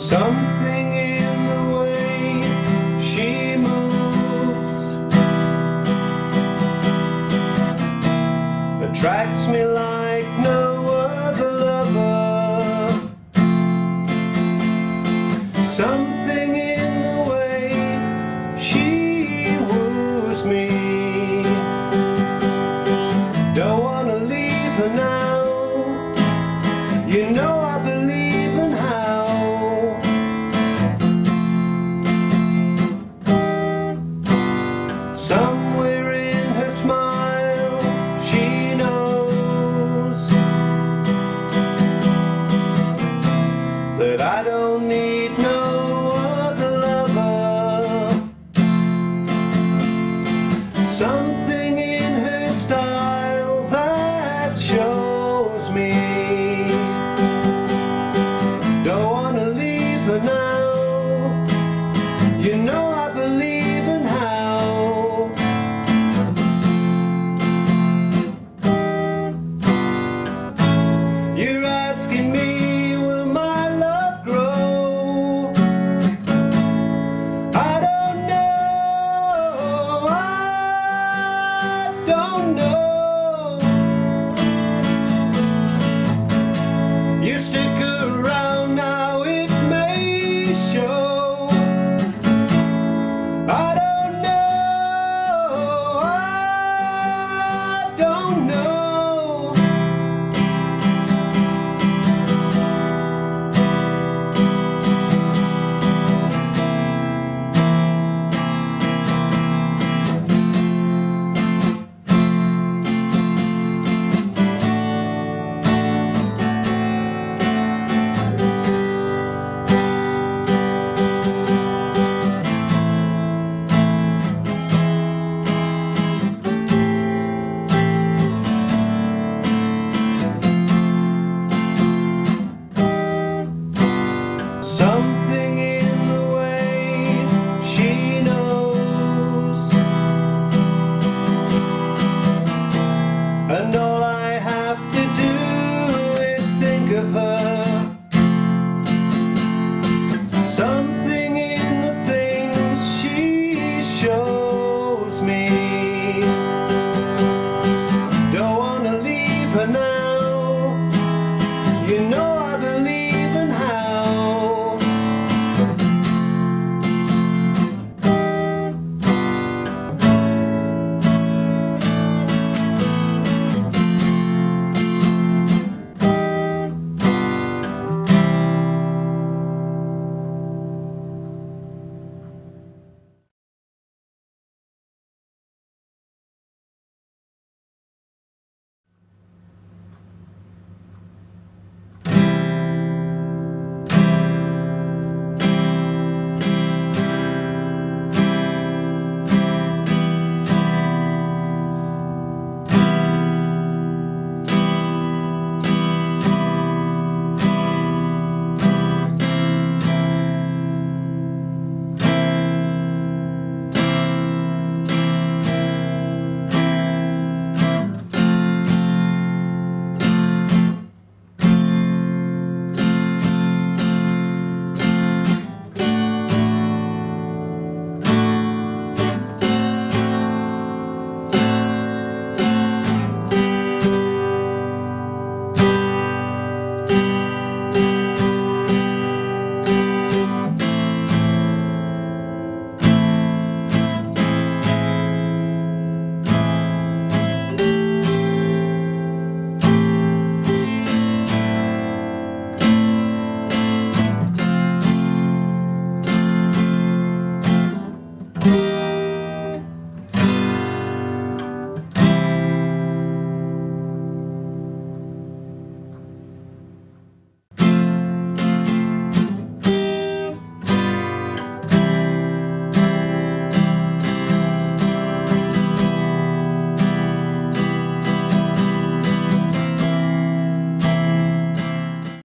Something in the way she moves attracts me like no other lover. Something in the way she woos me.